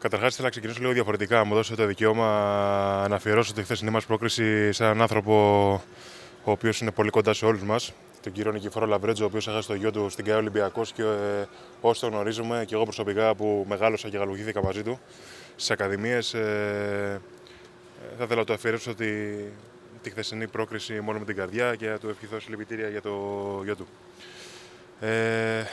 Καταρχάς, θέλω να ξεκινήσω λίγο διαφορετικά. Μου δώσετε το δικαίωμα να αφιερώσω τη χθεσινή μας πρόκριση σε έναν άνθρωπο ο οποίος είναι πολύ κοντά σε όλους μας, τον κύριο Νικηφόρο Λαβρέτζο, ο οποίος έχασε το γιο του στην ΚΑΕ Ολυμπιακός και ε, όσοι τον γνωρίζουμε και εγώ προσωπικά που μεγάλωσα και γαλουχήθηκα μαζί του στι ακαδημίες. Ε, ε, θα ήθελα να το αφιερώσω τη, τη χθεσινή πρόκριση μόνο με την καρδιά και να του ευχηθώ συλληπιτήρια για το γιο του. Ε,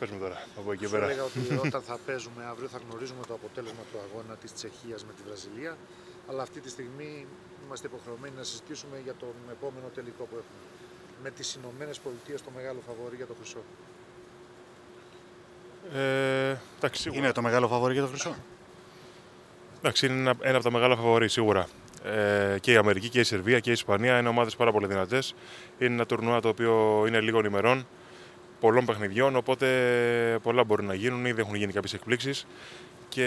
Πες μου τώρα, από εκεί πέρα. έλεγα ότι όταν θα παίζουμε αύριο θα γνωρίζουμε το αποτέλεσμα του αγώνα της Τσεχίας με τη Βραζιλία, αλλά αυτή τη στιγμή είμαστε υποχρεωμένοι να συζητήσουμε για τον επόμενο τελικό που έχουμε. Με τις Ηνωμένες Πολιτείες το μεγάλο φαβορή για το χρυσό. Ε, εντάξει, σίγουρα. Είναι το μεγάλο φαβορή για το χρυσό. Εντάξει, είναι ένα, ένα από τα μεγάλα φαβορή σίγουρα. Ε, και η Αμερική και η Σερβία και η Ισπανία είναι ομάδες πάρα πολύ δυνατές. Είναι ένα τουρνουά το οποίο είναι λίγων ημερών, πολλών παιχνιδιών, οπότε πολλά μπορεί να γίνουν. Ήδη έχουν γίνει κάποιες εκπλήξεις. Και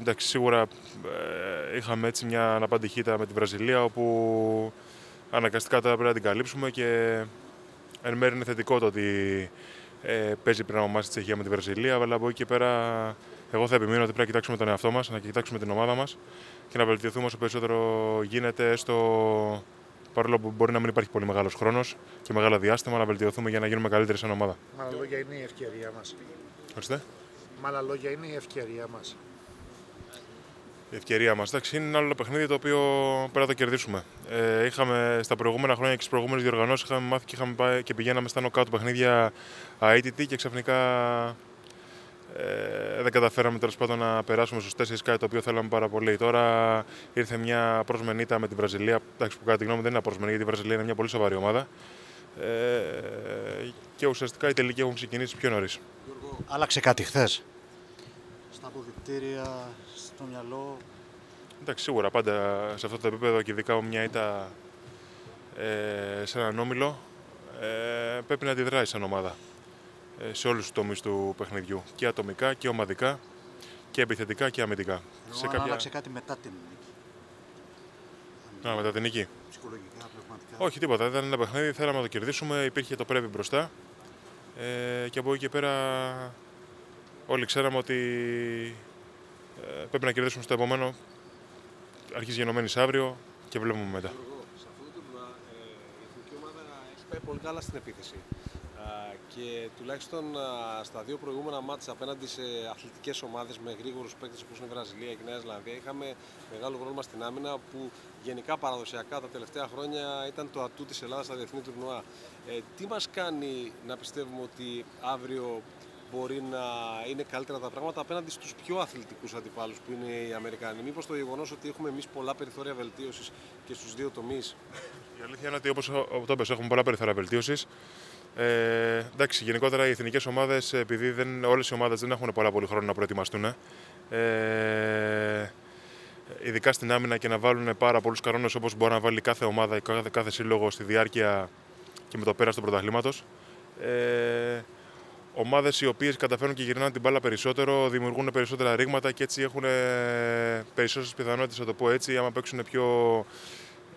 εντάξει, σίγουρα ε, είχαμε έτσι μια αναπαντηχήτα με τη Βραζιλία, όπου αναγκαστικά τώρα πρέπει να την καλύψουμε και εν μέρει είναι θετικό το ότι ε, παίζει πριν από εμάς η Τσεχία με τη Βραζιλία, αλλά από εκεί και πέρα εγώ θα επιμείνω ότι πρέπει να κοιτάξουμε τον εαυτό μας, να κοιτάξουμε την ομάδα μας και να βελτιωθούμε όσο περισσότερο γίνεται, έστω παρόλο που μπορεί να μην υπάρχει πολύ μεγάλος χρόνος και μεγάλο διάστημα, να βελτιωθούμε για να γίνουμε καλύτεροι σαν ομάδα. Με άλλα λόγια είναι η ευκαιρία μας. Ορίστε. Με άλλα λόγια είναι η ευκαιρία μας. Η ευκαιρία μας. Εντάξει, είναι ένα άλλο παιχνίδι το οποίο πρέπει να το κερδίσουμε. Ε, είχαμε στα προηγούμενα χρόνια και στις προηγούμενες διοργανώσεις είχαμε μάθει και, είχαμε πάει και πηγαίναμε στα νοκάτου παιχνίδια αίτητη και ξαφνικά ε, δεν καταφέραμε τέλος πάντων να περάσουμε στους τέσσερις κάτι το οποίο θέλαμε πάρα πολύ. Τώρα ήρθε μια πρόσμενη με τη Βραζιλία. Εντάξει, που κατά τη γνώμη μου δεν είναι απρόσμενη γιατί η Βραζιλία είναι μια πολύ σοβαρή ομάδα. Ε, και ουσιαστικά οι τελικοί έχουν ξεκινήσει πιο νωρίς. Άλλαξε κάτι χθες; Στα αποδεικτήρια, στο μυαλό. Εντάξει, σίγουρα πάντα σε αυτό το επίπεδο και ειδικά μια ήττα ε, σε έναν όμιλο ε, πρέπει να αντιδράσει σαν ομάδα ε, σε όλους τους τομείς του παιχνιδιού. Και ατομικά και ομαδικά και επιθετικά και αμυντικά. Ενώ σε κάποια... άλλαξε κάτι μετά την νίκη. Α, μετά την νίκη. Ψυχολογικά, πνευματικά. Όχι, τίποτα. Ήταν ένα παιχνίδι, θέλαμε να το κερδίσουμε. Υπήρχε το πρέπει μπροστά. Ε, και από εκεί και πέρα όλοι ξέραμε ότι ε, πρέπει να κερδίσουμε στο επόμενο. Αρχίζει γενομένης αύριο και βλέπουμε μετά. σε αυτό το τουρνουά ε, η εθνική ομάδα έχει πάει πολύ καλά στην επίθεση και τουλάχιστον στα δύο προηγούμενα μάτια απέναντι σε αθλητικές ομάδες με γρήγορους παίκτες όπως είναι η Βραζιλία και η Νέα Ζηλανδία είχαμε μεγάλο πρόβλημα στην άμυνα που γενικά παραδοσιακά τα τελευταία χρόνια ήταν το ατού της Ελλάδας στα διεθνή τουρνουά. Ε, τι μας κάνει να πιστεύουμε ότι αύριο μπορεί να είναι καλύτερα τα πράγματα απέναντι στους πιο αθλητικούς αντιπάλους που είναι οι Αμερικάνοι; Μήπως το γεγονός ότι έχουμε εμείς πολλά περιθώρια βελτίωσης και στους δύο τομείς; Η αλήθεια είναι ότι όπως το πες, έχουμε πολλά περιθώρια βελτίωσης. Ε, εντάξει, γενικότερα οι εθνικές ομάδες, επειδή δεν, όλες οι ομάδες δεν έχουν πάρα πολύ χρόνο να προετοιμαστούν, ε, ειδικά στην άμυνα και να βάλουν πάρα πολλούς κανόνες όπως μπορεί να βάλει κάθε ομάδα, κάθε, κάθε σύλλογο στη διάρκεια και με το πέρας του πρωταθλήματος. Ε, Ομάδες οι οποίες καταφέρουν και γυρνάνε την μπάλα περισσότερο, δημιουργούν περισσότερα ρήγματα και έτσι έχουν περισσότερες πιθανότητες, να το πω έτσι, άμα παίξουν πιο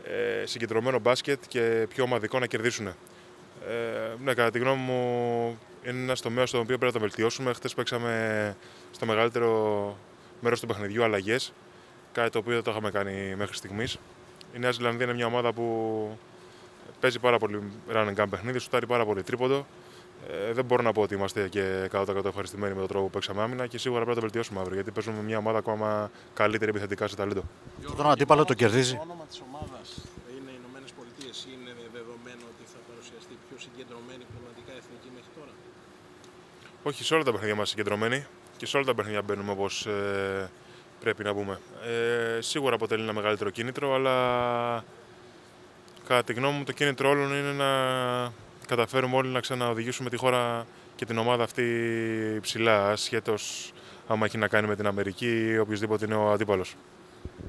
ε, συγκεντρωμένο μπάσκετ και πιο ομαδικό να κερδίσουν. Ε, ναι, κατά τη γνώμη μου είναι ένα τομέας στο οποίο πρέπει να το βελτιώσουμε. Χθες παίξαμε στο μεγαλύτερο μέρος του παιχνιδιού αλλαγές. Κάτι το οποίο δεν το είχαμε κάνει μέχρι στιγμής. Η Νέα Ζηλανδία είναι μια ομάδα που παίζει πάρα πολύ run and gun παιχνίδι, σουτάρει πάρα πολύ τρίποντο. Ε, δεν μπορώ να πω ότι είμαστε και 100% ευχαριστημένοι με τον τρόπο που παίξαμε άμυνα και σίγουρα πρέπει να το βελτιώσουμε αύριο γιατί παίζουμε μια ομάδα ακόμα καλύτερη επιθετικά σε ταλέντο. Τον αντίπαλο το κερδίζει. Το όνομα της ομάδας είναι οι Ηνωμένε Πολιτείε ή είναι δεδομένο ότι θα παρουσιαστεί πιο συγκεντρωμένη πνευματικά εθνική μέχρι τώρα; Όχι, σε όλα τα παιχνίδια μα συγκεντρωμένοι και σε όλα τα παιχνίδια μπαίνουμε όπως ε, πρέπει να πούμε. Ε, σίγουρα αποτελεί ένα μεγαλύτερο κίνητρο, αλλά κατά τη γνώμη μου το κίνητρο όλων είναι να καταφέρουμε όλοι να ξαναοδηγήσουμε τη χώρα και την ομάδα αυτή ψηλά, ασχέτως άμα έχει να κάνει με την Αμερική ή οποιοδήποτε είναι ο αντίπαλος.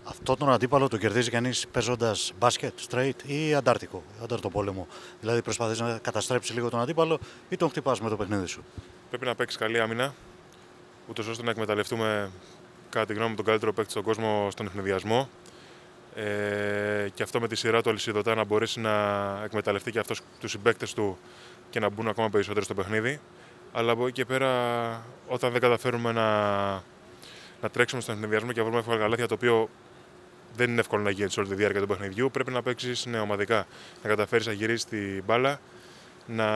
Αυτό τον αντίπαλο το κερδίζει κανείς παίζοντας μπάσκετ, straight ή αντάρτικο, αντάρτο πόλεμο. Δηλαδή προσπαθείς να καταστρέψεις λίγο τον αντίπαλο ή τον χτυπάς με το παιχνίδι σου. Πρέπει να παίξεις καλή άμυνα, ούτως ώστε να εκμεταλλευτούμε κατά τη γνώμη μου τον καλύτερο παίκτη στον κόσμο στον ευνηδιασμό. Ε, και αυτό με τη σειρά του αλυσιδωτά να μπορέσει να εκμεταλλευτεί και αυτός τους συμπαίκτες του και να μπουν ακόμα περισσότερο στο παιχνίδι. Αλλά από εκεί και πέρα, όταν δεν καταφέρουμε να να τρέξουμε στον ευνηδιασμό και να βρούμε εύκολα καλάθια, το οποίο δεν είναι εύκολο να γίνει σε όλη τη διάρκεια του παιχνιδιού. Πρέπει να παίξεις ναι, ομαδικά, να καταφέρεις να γυρίσεις την μπάλα, να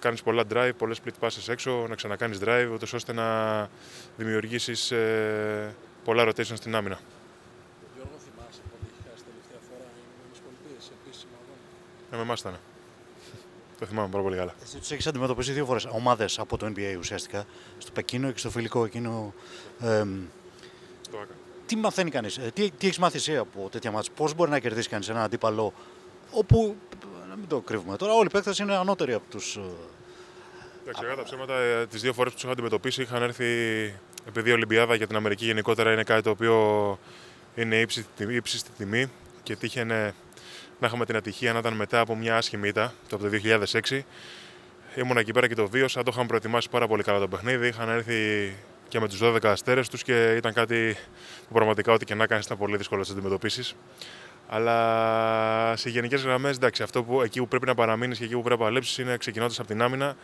κάνεις πολλά drive, πολλές split passes έξω, να ξανακάνεις drive, ούτως ώστε να δημιουργήσεις ε, πολλά rotation στην άμυνα. Γιώργο, θυμάσαι πότε έχει χάσει τελευταία φορά οι ΗΠΑ σε επίσημα αγώνα; Ε, με εμάς ήταν. Το θυμάμαι πάρα πολύ καλά. Εσύ τους έχεις αντιμετωπίσει δύο φορές ομάδες από το NBA ουσιαστικά, στο Πεκίνο και στο φιλικό εκείνο. Ε, Το άκα. Τι μαθαίνει κανείς, τι, τι έχεις μάθει εσύ από τέτοια μάτια, πώς μπορεί να κερδίσει κανείς έναν αντίπαλο όπου. Να μην το κρύβουμε τώρα, όλοι οι παίκτες είναι ανώτεροι από τους. Εντάξει, κατά τα ψέματα, τις δύο φορές που τους είχα αντιμετωπίσει είχαν έρθει. Επειδή η Ολυμπιάδα για την Αμερική γενικότερα είναι κάτι το οποίο είναι ύψη, ύψη στη τιμή και τύχαινε να είχαμε την ατυχία να ήταν μετά από μια άσχημη ήττα το από το 2006. Ήμουν εκεί πέρα και το βίωσα, το είχαμε προετοιμάσει πάρα πολύ καλά το παιχνίδι. Είχαν έρθει και με τους 12 αστέρες τους και ήταν κάτι που πραγματικά ό,τι και να κάνεις ήταν πολύ δύσκολο να τις αντιμετωπίσεις. Αλλά σε γενικές γραμμές, εντάξει, αυτό που, εκεί που πρέπει να παραμείνεις και εκεί που πρέπει να παλέψεις είναι ξεκινώντας από την άμυνα.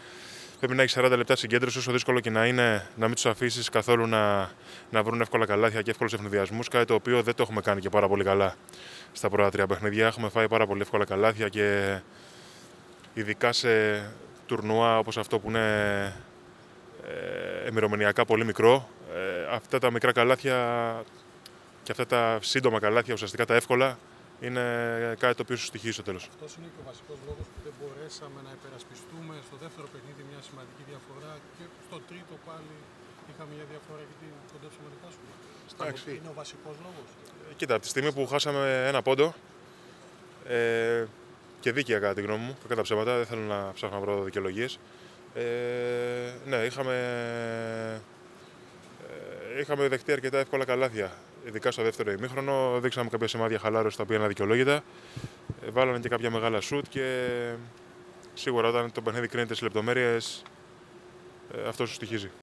Πρέπει να έχεις 40 λεπτά συγκέντρωσης, όσο δύσκολο και να είναι, να μην τους αφήσεις καθόλου να, να βρουν εύκολα καλάθια και εύκολους ευνηδιασμούς. Κάτι το οποίο δεν το έχουμε κάνει και πάρα πολύ καλά στα πρώτα τρία παιχνίδια. Έχουμε φάει πάρα πολύ εύκολα καλάθια και ειδικά σε τουρνουά όπως αυτό που είναι ε, ημερομηνιακά πολύ μικρό. Ε, αυτά τα μικρά καλάθια και αυτά τα σύντομα καλάθια, ουσιαστικά τα εύκολα, είναι κάτι το οποίο σου στοιχίζει στο τέλος. Αυτός είναι και ο βασικός λόγος που δεν μπορέσαμε να υπερασπιστούμε στο δεύτερο παιχνίδι μια σημαντική διαφορά και στο τρίτο πάλι είχαμε μια διαφορά γιατί κοντέψαμε να χάσουμε. Εντάξει. Είναι ο βασικός λόγος. Ε, Κοίτα, από τη στιγμή που χάσαμε ένα πόντο ε, και δίκαια κατά τη γνώμη μου, κατά τα ψέματα, δεν θέλω να ψάχνω να βρω δικαιολογίες. Ε, ναι, είχαμε, ε, είχαμε δεχτεί αρκετά εύκολα καλάθια. Ειδικά στο δεύτερο ημίχρονο, δείξαμε κάποια σημάδια χαλάρωση τα οποία είναι αδικαιολόγητα. Ε, βάλανε και κάποια μεγάλα σουτ και σίγουρα όταν το παιχνίδι κρίνεται σε λεπτομέρειες, ε, αυτός σου στοιχίζει.